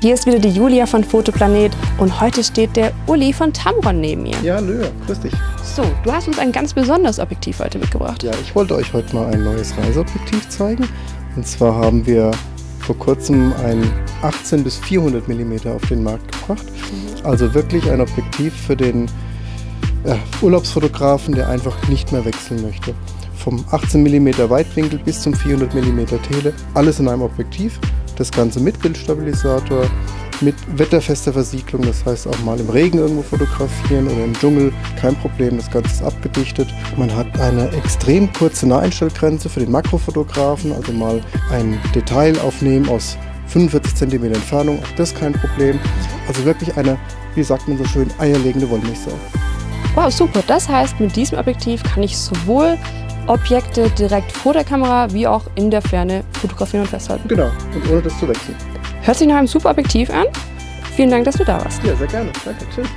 Hier ist wieder die Julia von Fotoplanet und heute steht der Uli von Tamron neben mir. Ja, nö, grüß dich. So, du hast uns ein ganz besonderes Objektiv heute mitgebracht. Ja, ich wollte euch heute mal ein neues Reiseobjektiv zeigen. Und zwar haben wir vor kurzem ein 18 bis 400 mm auf den Markt gebracht. Also wirklich ein Objektiv für den ja, Urlaubsfotografen, der einfach nicht mehr wechseln möchte. Vom 18 mm Weitwinkel bis zum 400 mm Tele, alles in einem Objektiv. Das Ganze mit Bildstabilisator, mit wetterfester Versiegelung, das heißt auch mal im Regen irgendwo fotografieren oder im Dschungel, kein Problem, das Ganze ist abgedichtet. Man hat eine extrem kurze Naheinstellgrenze für den Makrofotografen, also mal ein Detail aufnehmen aus 45 cm Entfernung, auch das kein Problem. Also wirklich eine, wie sagt man so schön, eierlegende Wollmilchsau. Wow, super. Das heißt, mit diesem Objektiv kann ich sowohl Objekte direkt vor der Kamera wie auch in der Ferne fotografieren und festhalten. Genau, und ohne das zu wechseln. Hört sich nach einem super Objektiv an. Vielen Dank, dass du da warst. Ja, sehr gerne. Danke. Tschüss.